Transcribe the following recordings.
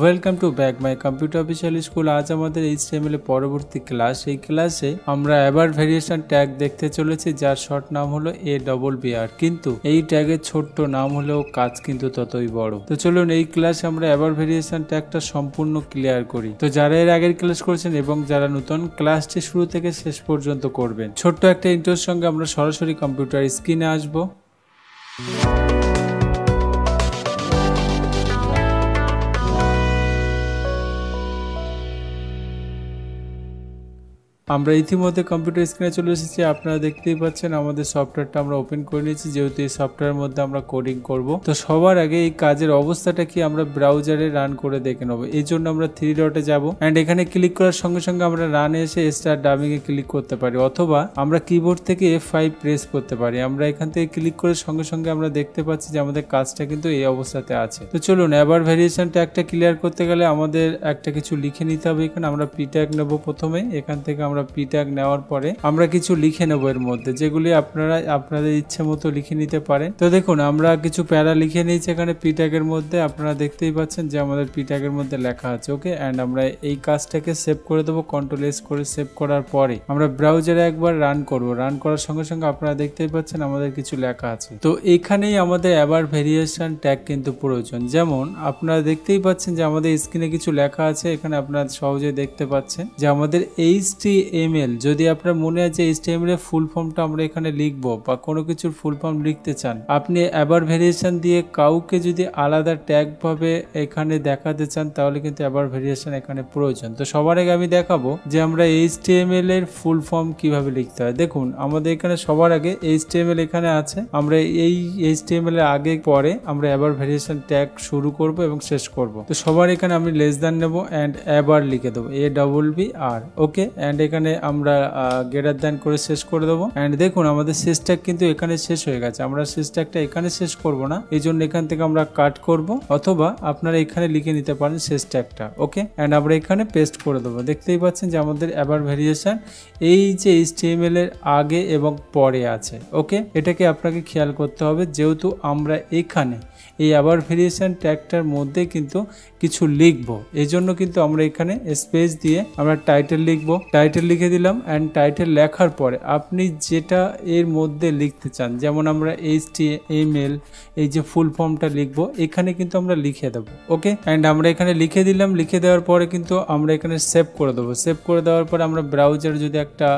Welcome to back my computer official school আজ আমাদের HTML এর পরবর্তী ক্লাস এই ক্লাসে আমরা অ্যাবার ভেরিয়েশন ট্যাগ দেখতে চলেছি, যার শর্ট নাম হলো এ ডবল বিআর কিন্তু এই ট্যাগের ছোট্ট নাম হলেও কাজ কিন্তু ততই বড়। তো চলুন এই ক্লাসে আমরা অ্যাবার ভেরিয়েশন ট্যাগটা সম্পূর্ণ ক্লিয়ার করি। তো যারা এর আগের ক্লাস করেছেন এবং যারা নতুন ক্লাসটি শুরু থেকে শেষ পর্যন্ত করবেন। ছোট্ট একটা ইন্টারের সঙ্গে আমরা সরাসরি কম্পিউটার স্ক্রিনে আসব। আমরা ইতিমধ্যে কম্পিউটার স্ক্রিনে চলে এসেছি। আপনারা দেখতেই পাচ্ছেন আমাদের সফটওয়্যারটা আমরা ওপেন করে নিয়েছি, যেহেতু এই সফটওয়্যারের মধ্যে আমরা কোডিং করব। তো সবার আগে এই কাজের অবস্থাটা কি আমরা ব্রাউজারে রান করে দেখে নেব। এই জন্য আমরা থ্রি ডটে যাব। অ্যান্ড এখানে ক্লিক করার সঙ্গে সঙ্গে আমরা রানে এসে স্টার ডাবিং এ ক্লিক করতে পারি। অথবা আমরা কিবোর্ড থেকে এফ ফাইভ প্রেস করতে পারি। আমরা এখান থেকে ক্লিক করে সঙ্গে সঙ্গে আমরা দেখতে পাচ্ছি যে আমাদের কাজটা কিন্তু এই অবস্থাতে আছে। তো চলুন, এবার ভেরিয়েশনটা একটা ক্লিয়ার করতে গেলে আমাদের একটা কিছু লিখে নিতে হবে। এখানে আমরা পি ট্যাগ নেব প্রথমে। এখান থেকে আমরা পি ট্যাগ নেওয়ার পরে আমরা কিছু লিখে নেব এর মধ্যে, যেগুলি আপনারা, আপনাদের ইচ্ছে মতো লিখে নিতে পারেন। তো দেখুন, আমরা কিছু প্যারা লিখে নিয়েছি এখানে পি ট্যাগের মধ্যে। আপনারা দেখতেই পাচ্ছেন যে আমাদের পি ট্যাগের মধ্যে লেখা আছে, ওকে? অ্যান্ড আমরা এই কাজটাকে সেভ করে দেবো কন্ট্রোল এস করে সেভ করার পরে আমরা ব্রাউজারে একবার রান করব। রান করার সঙ্গে সঙ্গে আপনারা দেখতেই পাচ্ছেন আমাদের কিছু লেখা আছে। তো এখানেই আমাদের অ্যাবার ভেরিয়েশন ট্যাগ কিন্তু প্রয়োজন। যেমন, আপনারা দেখতেই পাচ্ছেন যে আমাদের স্ক্রিনে কিছু লেখা আছে, এখানে আপনারা সহজে দেখতে পাচ্ছেন যে আমাদের এইচ টি এম এল যদি আপনার মনে আছে এইচ টি এম এল এর ফুল ফর্মটা আমরা এখানে লিখব বা কোনো কিছুর ফুল ফর্ম লিখতে চান, আপনি অ্যাবার ভেরিয়েশন দিয়ে কাউকে যদি আলাদা ট্যাগ ভাবে এখানে দেখাতে চান, তাহলে কিন্তু অ্যাবার ভেরিয়েশন এখানে প্রয়োজন। তো সবার আগে আমি দেখাবো যে আমরা এইচ টি এম এল এর ফুল ফর্ম কীভাবে লিখতে হয়। দেখুন, আমাদের এখানে সবার আগে এইচ টি এম এল এখানে আছে। আমরা এই এইচ টি এম এল এর আগে পরে আমরা অ্যাবার ভেরিয়েশন ট্যাগ শুরু করব এবং শেষ করব। তো সবার এখানে আমি লেস দ্যান নেব অ্যান্ড অ্যাবার লিখে দেবো A double B R okay and এখানে আমরা গেটার দ্যান করে শেষ করে দেবো। অ্যান্ড দেখুন, আমাদের শেষ ট্যাগ কিন্তু এখানে শেষ হয়ে গেছে। আমরা শেষ ট্যাগটা এখানে শেষ করব না। এই জন্য এখান থেকে আমরা কাট করব। অথবা আপনারা এখানে লিখে নিতে পারেন শেষ ট্যাগটা ওকে অ্যান্ড আমরা এখানে পেস্ট করে দেবো। দেখতেই পাচ্ছেন যে আমাদের অ্যাবার ভেরিয়েশন এই যে এইচটিএমএল এর আগে এবং পরে আছে ওকে এটাকে আপনাকে খেয়াল করতে হবে। যেহেতু আমরা এখানে এই আবার ভেরিয়েশন ট্যাগটার মধ্যে কিন্তু কিছু লিখব এই জন্য কিন্তু আমরা এখানে স্পেস দিয়ে আমরা টাইটেল লিখব। টাইটেল লিখে দিলাম অ্যান্ড টাইটেল লেখার পরে আপনি যেটা এর মধ্যে লিখতে চান, যেমন আমরা এইচ টি এম এল এই যে ফুল ফর্মটা লিখব, এখানে কিন্তু আমরা লিখে দেবো ওকে অ্যান্ড আমরা এখানে লিখে দিলাম, লিখে দেওয়ার পরে কিন্তু আমরা এখানে সেভ করে দেবো। সেভ করে দেওয়ার পরে আমরা ব্রাউজার যদি একটা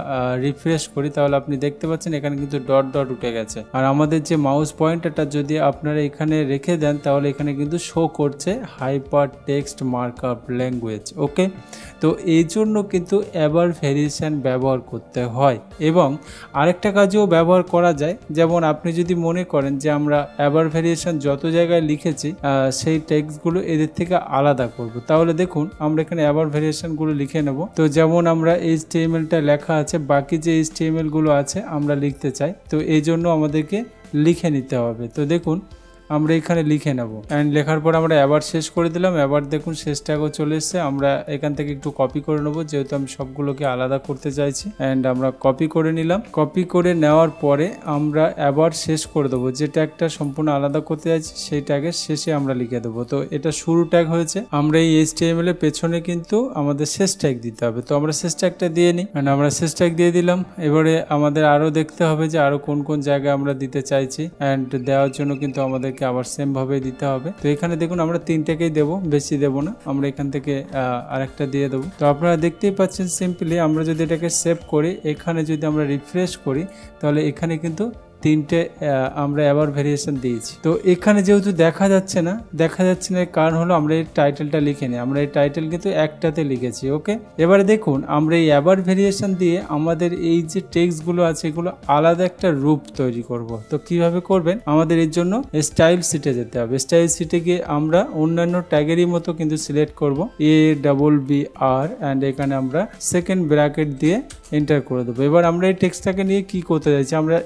রিফ্রেশ করি, তাহলে আপনি দেখতে পাচ্ছেন এখানে কিন্তু ডট ডট উঠে গেছে। আর আমাদের যে মাউস পয়েন্টারটা যদি আপনারা এখানে রেখে দেন, তাহলে এখানে কিন্তু শো করছে hyper text markup language okay তো এই জন্য কিন্তু অ্যাবার ভেরিয়েশন ব্যবহার করতে হয় এবং আরেকটা কাজেও ব্যবহার করা যায়। যেমন আপনি যদি মনে করেন যে আমরা অ্যাবার ভেরিয়েশন যত জায়গায় লিখেছি সেই টেক্সটগুলো এদের থেকে আলাদা করব। তাহলে দেখুন, আমরা এখানে অ্যাবার ভেরিয়েশনগুলো লিখে নেব। তো যেমন আমরা এইচ টিএমএলটা লেখা আছে, বাকি যে এইচ টিএমএলগুলো আছে আমরা লিখতে চাই। তো এই জন্য আমাদেরকে লিখে নিতে হবে। তো দেখুন আমরা এখানে লিখে নেব। অ্যান্ড লেখার পর আমরা এবার শেষ করে দিলাম। এবার দেখুন শেষটাকেও চলে এসছে। আমরা এখান থেকে একটু কপি করে নেব, যেহেতু আমি সবগুলোকে আলাদা করতে চাইছি। অ্যান্ড আমরা কপি করে নিলাম। কপি করে নেওয়ার পরে আমরা এবার শেষ করে দেবো। যে ট্যাগটা সম্পূর্ণ আলাদা করতে চাইছি, সেই ট্যাগের শেষে আমরা লিখে দেবো। তো এটা শুরু ট্যাগ হয়েছে। আমরা এই এইচ এর পেছনে কিন্তু আমাদের শেষ ট্যাগ দিতে হবে। তো আমরা শেষ ট্যাগটা দিয়ে নিই। অ্যান্ড আমরা শেষ ট্যাগ দিয়ে দিলাম। এবারে আমাদের আরও দেখতে হবে যে আরও কোন কোন জায়গায় আমরা দিতে চাইছি। অ্যান্ড দেওয়ার জন্য কিন্তু আমাদের আমাদেরকে আবার সেমভাবে দিতে হবে। তো এখানে দেখুন আমরা তিনটাকেই দেবো, বেশি দেব না। আমরা এখান থেকে আরেকটা দিয়ে দেবো। তো আপনারা দেখতেই পাচ্ছেন সিম্পলি আমরা যদি এটাকে সেভ করি, এখানে যদি আমরা রিফ্রেশ করি, তাহলে এখানে কিন্তু তিনটে আমরা আবার ভেরিয়েশন দিয়েছি। তো এখানে যেহেতু দেখা যাচ্ছে না, দেখা যাচ্ছে না কারণ হলো আমরা এই টাইটেলটা লিখে নিই আমরা এই টাইটেল কিন্তু একটাতে লিখেছি ওকে এবারে দেখুন, আমরা এই আবার ভেরিয়েশন দিয়ে আমাদের এই যে টেক্সটগুলো আছে, এগুলো আলাদা একটা রূপ তৈরি করব। তো কীভাবে করবেন? আমাদের এর জন্য স্টাইল সিটে যেতে হবে। স্টাইল সিটে গিয়ে আমরা অন্যান্য ট্যাগেরই মতো কিন্তু সিলেক্ট করব। A double B R and এখানে আমরা সেকেন্ড ব্র্যাকেট দিয়ে এন্টার করে দেবো। এবার আমরা এই টেক্সটটাকে নিয়ে কি করতে চাইছি আমরা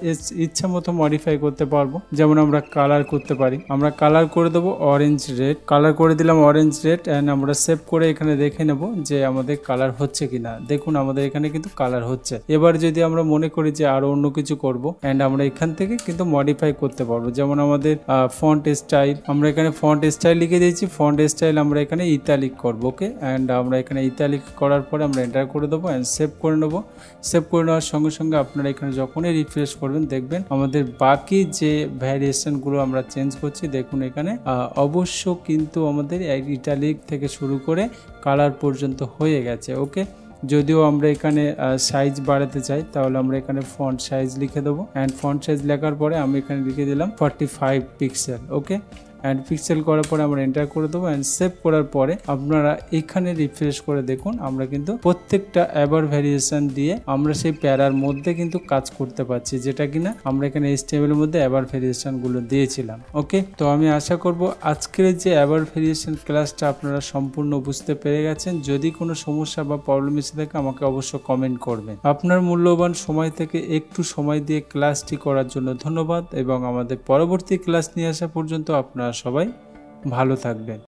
ইচ্ছা মতো মডিফাই করতে পারব। যেমন আমরা কালার করতে পারি। আমরা কালার করে দেবো অরেঞ্জ রেড কালার করে দিলাম অরেঞ্জ রেড অ্যান্ড আমরা সেভ করে এখানে দেখে নেব যে আমাদের কালার হচ্ছে কিনা। দেখুন, আমাদের এখানে কিন্তু কালার হচ্ছে। এবার যদি আমরা মনে করি যে আরও অন্য কিছু করব অ্যান্ড আমরা এখান থেকে কিন্তু মডিফাই করতে পারব। যেমন আমাদের ফন্ট স্টাইল আমরা এখানে ফন্ট স্টাইল লিখে দিয়েছি। ফন্ট স্টাইল আমরা এখানে ইতালিক করব ওকে অ্যান্ড আমরা এখানে ইতালিক করার পরে আমরা এন্টার করে দেবো অ্যান্ড সেভ করে নেব। সেভ করে নেওয়ার সঙ্গে সঙ্গে আপনারা এখানে যখনই রিফ্রেশ করবেন, দেখবেন আমাদের বাকি যে ভ্যারিয়েশনগুলো আমরা চেঞ্জ করছি, দেখুন এখানে অবশ্য কিন্তু আমাদের ইটালিক থেকে শুরু করে কালার পর্যন্ত হয়ে গেছে ওকে যদিও আমরা এখানে সাইজ বাড়াতে চাই, তাহলে আমরা এখানে ফন্ট সাইজ লিখে দেবো। অ্যান্ড ফন্ট সাইজ লেখার পরে আমি এখানে লিখে দিলাম forty five pixel okay and pixel করার পরে আমরা এন্টার করে দেবো অ্যান্ড সেভ করার পরে আপনারা এখানে রিফ্রেশ করে দেখুন, আমরা কিন্তু প্রত্যেকটা অ্যাবার ভ্যারিয়েশন দিয়ে আমরা সেই প্যারার মধ্যে কিন্তু কাজ করতে পারছি, যেটা কিনা আমরা এখানে HTML এর মধ্যে অ্যাবার ভ্যারিয়েশনগুলো দিয়েছিলাম। ওকে তো আমি আশা করব আজকের যে অ্যাবার ভ্যারিয়েশন ক্লাসটা আপনারা সম্পূর্ণ বুঝতে পেরে গেছেন। যদি কোনো সমস্যা বা প্রবলেম এসে থাকে, আমাকে অবশ্য কমেন্ট করবেন। আপনার মূল্যবান সময় থেকে একটু সময় দিয়ে ক্লাসটি করার জন্য ধন্যবাদ, এবং আমাদের পরবর্তী ক্লাস নিয়ে আসা পর্যন্ত আপনারা সবাই ভালো থাকবেন।